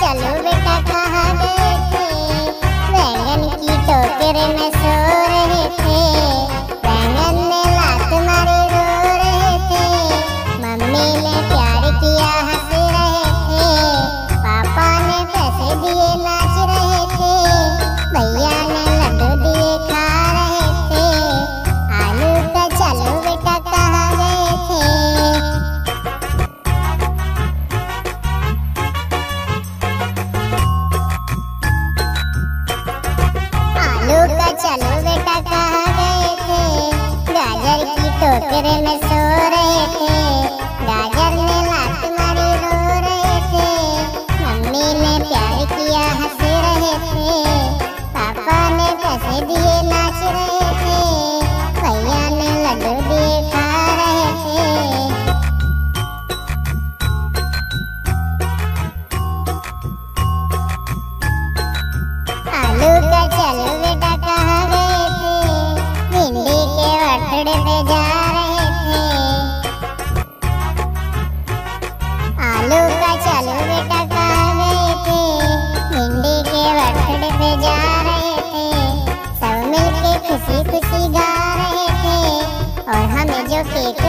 चलो बेटा कहाँ गए की टोकर में सो रहे थे। बैंगन ने लात मारी रो रहे थे। मम्मी ने प्यार किया रहे थे। पापा ने पैसे दिए ना கேட்டு